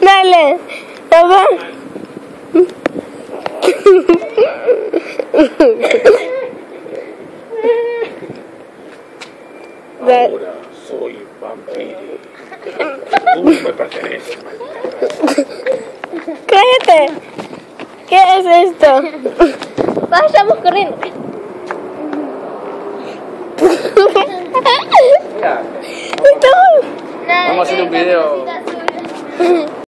Dale, papá. Ahora soy vampiro. Tú me perteneces. Cállate. ¿Qué es esto? Vayamos corriendo. Vamos a hacer un video.